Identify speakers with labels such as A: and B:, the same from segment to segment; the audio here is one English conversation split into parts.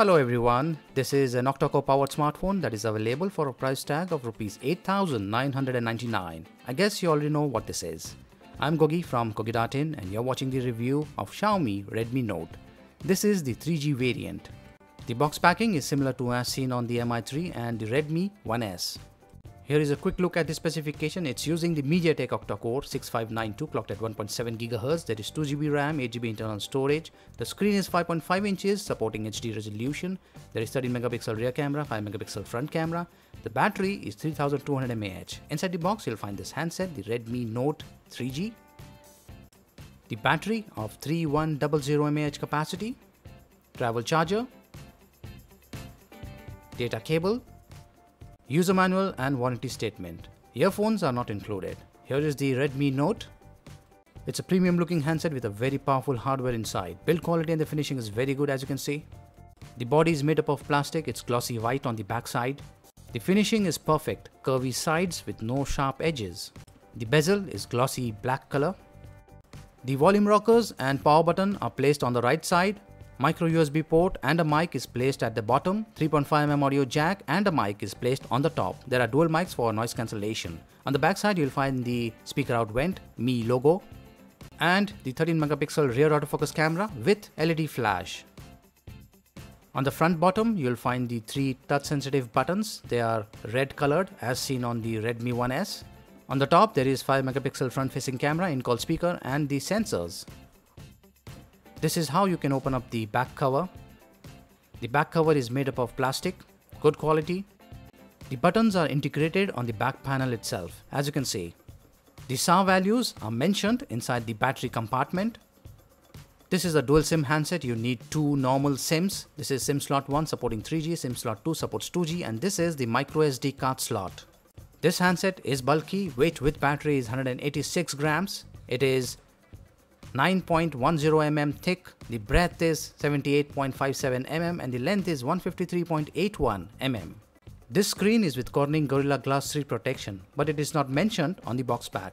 A: Hello everyone, this is an octa-core powered smartphone that is available for a price tag of Rs 8999 I guess you already know what this is. I'm Gogi from Gogi.in and you're watching the review of Xiaomi Redmi Note. This is the 3G variant. The box packing is similar to as seen on the Mi3 and the Redmi 1S. Here is a quick look at the specification. It's using the MediaTek octa-core 6592 clocked at 1.7 GHz. There is 2GB RAM, 8GB internal storage. The screen is 5.5 inches supporting HD resolution. There is 13 megapixel rear camera, 5 megapixel front camera. The battery is 3200 mAh. Inside the box you'll find this handset, the Redmi Note 3G. The battery of 3100 mAh capacity. Travel charger. Data cable User manual and warranty statement. Earphones are not included. Here is the Redmi Note. It's a premium looking handset with a very powerful hardware inside. Build quality and the finishing is very good as you can see. The body is made up of plastic, it's glossy white on the backside. The finishing is perfect, curvy sides with no sharp edges. The bezel is glossy black color. The volume rockers and power button are placed on the right side micro USB port and a mic is placed at the bottom, 3.5mm audio jack and a mic is placed on the top. There are dual mics for noise cancellation. On the back side you'll find the speaker out vent, Mi logo and the 13 megapixel rear autofocus camera with LED flash. On the front bottom you'll find the three touch sensitive buttons. They are red colored as seen on the Redmi 1S. On the top there is 5 megapixel front facing camera in call speaker and the sensors. This is how you can open up the back cover. The back cover is made up of plastic, good quality. The buttons are integrated on the back panel itself, as you can see. The SAR values are mentioned inside the battery compartment. This is a dual SIM handset, you need two normal SIMs. This is SIM slot 1 supporting 3G, SIM slot 2 supports 2G and this is the micro SD card slot. This handset is bulky, weight with battery is 186 grams. It is 9.10 mm thick, the breadth is 78.57 mm and the length is 153.81 mm. This screen is with Corning Gorilla Glass 3 protection, but it is not mentioned on the box pack.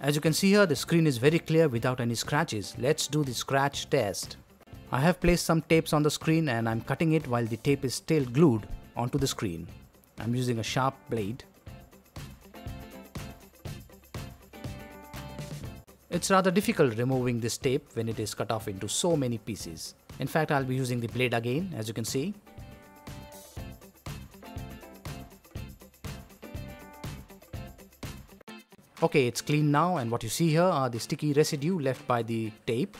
A: As you can see here, the screen is very clear without any scratches. Let's do the scratch test. I have placed some tapes on the screen and I'm cutting it while the tape is still glued onto the screen. I'm using a sharp blade It's rather difficult removing this tape when it is cut off into so many pieces. In fact, I'll be using the blade again, as you can see. Okay, it's clean now and what you see here are the sticky residue left by the tape.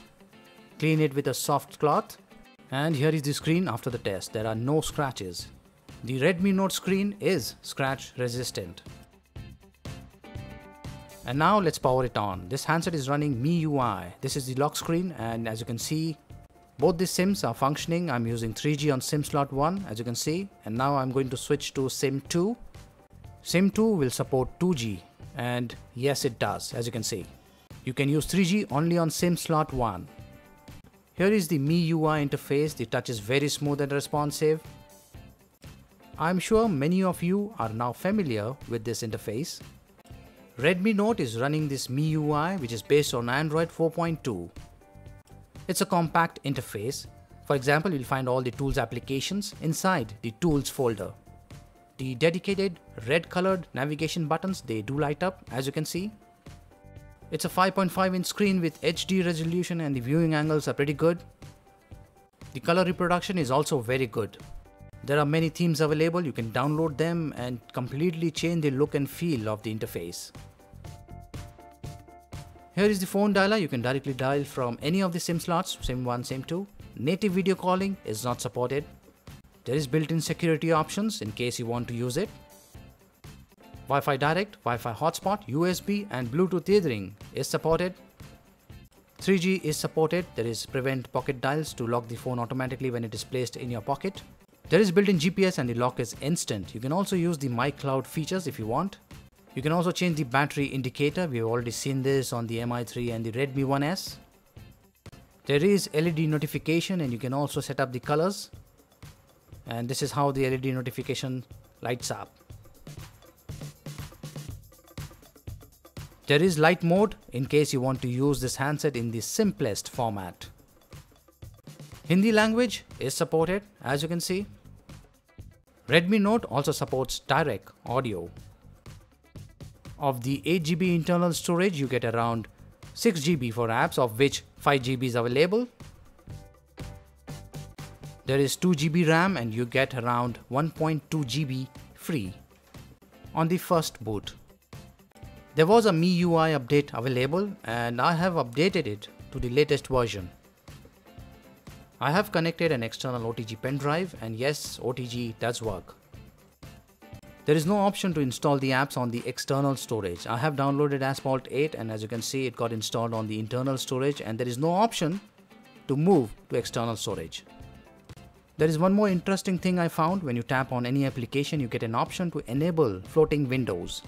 A: Clean it with a soft cloth. And here is the screen after the test. There are no scratches. The Redmi Note screen is scratch resistant. And now let's power it on. This handset is running MIUI. This is the lock screen and as you can see, both the SIMs are functioning. I'm using 3G on SIM slot 1 as you can see and now I'm going to switch to SIM 2. SIM 2 will support 2G and yes it does as you can see. You can use 3G only on SIM slot 1. Here is the MIUI interface. The touch is very smooth and responsive. I'm sure many of you are now familiar with this interface. Redmi Note is running this MIUI which is based on Android 4.2. It's a compact interface. For example, you'll find all the tools applications inside the tools folder. The dedicated red colored navigation buttons, they do light up as you can see. It's a 5.5 inch screen with HD resolution and the viewing angles are pretty good. The color reproduction is also very good. There are many themes available, you can download them and completely change the look and feel of the interface. Here is the phone dialer, you can directly dial from any of the SIM slots, SIM 1, SIM 2. Native video calling is not supported. There is built-in security options in case you want to use it. Wi-Fi direct, Wi-Fi hotspot, USB and Bluetooth tethering is supported. 3G is supported, there is prevent pocket dials to lock the phone automatically when it is placed in your pocket. There is built-in GPS and the lock is instant. You can also use the Mi Cloud features if you want. You can also change the battery indicator. We've already seen this on the Mi3 and the Redmi 1S. There is LED notification and you can also set up the colors. And this is how the LED notification lights up. There is light mode in case you want to use this handset in the simplest format. Hindi language is supported as you can see. Redmi Note also supports direct audio. Of the 8GB internal storage you get around 6GB for apps of which 5GB is available. There is 2GB RAM and you get around 1.2GB free on the first boot. There was a MIUI update available and I have updated it to the latest version. I have connected an external OTG pen drive and yes, OTG does work. There is no option to install the apps on the external storage. I have downloaded Asphalt 8 and as you can see it got installed on the internal storage and there is no option to move to external storage. There is one more interesting thing I found when you tap on any application you get an option to enable floating windows.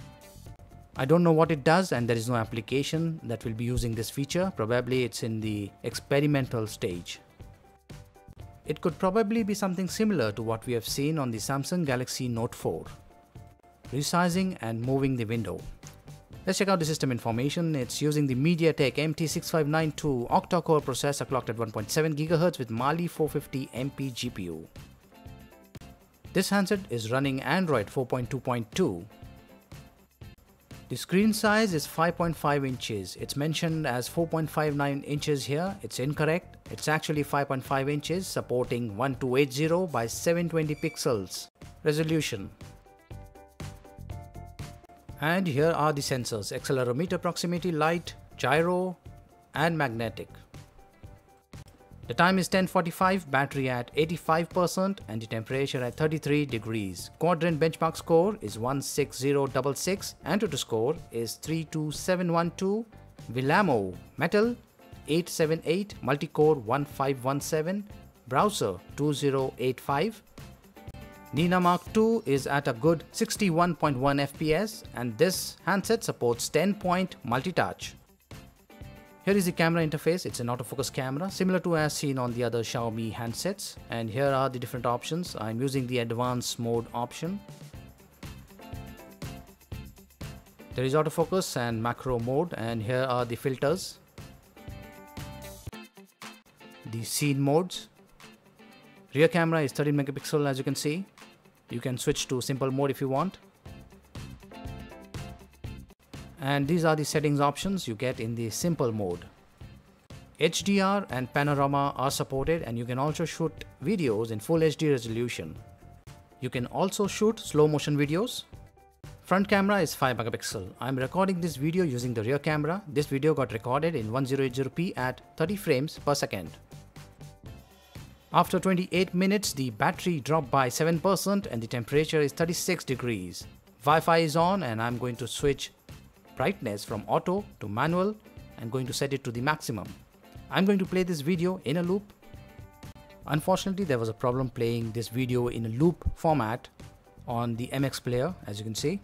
A: I don't know what it does and there is no application that will be using this feature. Probably it's in the experimental stage. It could probably be something similar to what we have seen on the Samsung Galaxy Note 4. Resizing and moving the window. Let's check out the system information. It's using the MediaTek MT6592 octa-core processor clocked at 1.7 GHz with Mali 450 MP GPU. This handset is running Android 4.2.2 the screen size is 5.5 inches. It's mentioned as 4.59 inches here. It's incorrect. It's actually 5.5 inches supporting 1280 by 720 pixels resolution. And here are the sensors accelerometer proximity light, gyro and magnetic. The time is 10.45, battery at 85% and the temperature at 33 degrees. Quadrant benchmark score is 16066, Antutu score is 32712, Vellamo Metal 878, multi-core 1517, browser 2085. NenaMark II is at a good 61.1 FPS and this handset supports 10-point multi-touch. Here is the camera interface. It's an autofocus camera similar to as seen on the other Xiaomi handsets. And here are the different options. I'm using the advanced mode option. There is autofocus and macro mode and here are the filters. The scene modes. Rear camera is 13 megapixel as you can see. You can switch to simple mode if you want and these are the settings options you get in the simple mode. HDR and panorama are supported and you can also shoot videos in full HD resolution. You can also shoot slow motion videos. Front camera is 5 megapixel. I'm recording this video using the rear camera. This video got recorded in 1080p at 30 frames per second. After 28 minutes, the battery dropped by 7% and the temperature is 36 degrees. Wi-Fi is on and I'm going to switch brightness from auto to manual. I'm going to set it to the maximum. I'm going to play this video in a loop. Unfortunately, there was a problem playing this video in a loop format on the MX player, as you can see.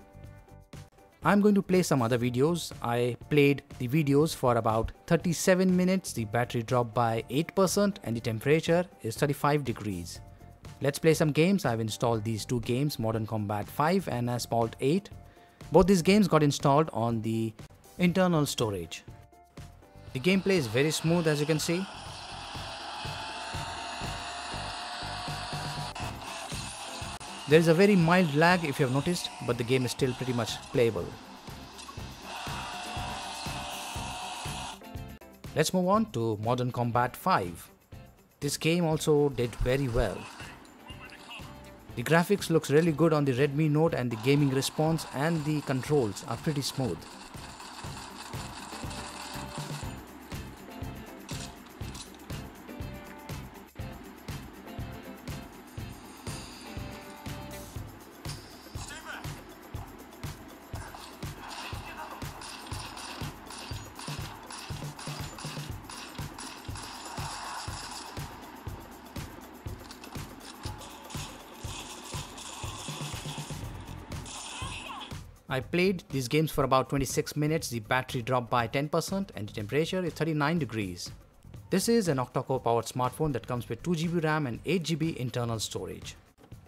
A: I'm going to play some other videos. I played the videos for about 37 minutes. The battery dropped by 8% and the temperature is 35 degrees. Let's play some games. I've installed these two games, Modern Combat 5 and Asphalt 8. Both these games got installed on the internal storage. The gameplay is very smooth as you can see. There is a very mild lag if you have noticed, but the game is still pretty much playable. Let's move on to Modern Combat 5. This game also did very well. The graphics looks really good on the Redmi Note and the gaming response and the controls are pretty smooth. I played these games for about 26 minutes, the battery dropped by 10% and the temperature is 39 degrees. This is an octa-core powered smartphone that comes with 2GB RAM and 8GB internal storage.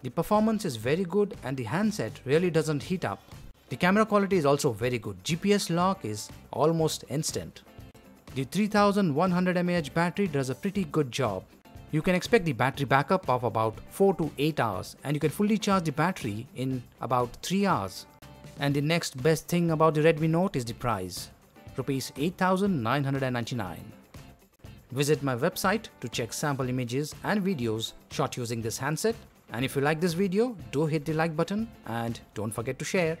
A: The performance is very good and the handset really doesn't heat up. The camera quality is also very good. GPS lock is almost instant. The 3100 mAh battery does a pretty good job. You can expect the battery backup of about 4 to 8 hours and you can fully charge the battery in about 3 hours. And the next best thing about the Redmi Note is the price, rupees 8999. Visit my website to check sample images and videos shot using this handset. And if you like this video, do hit the like button and don't forget to share.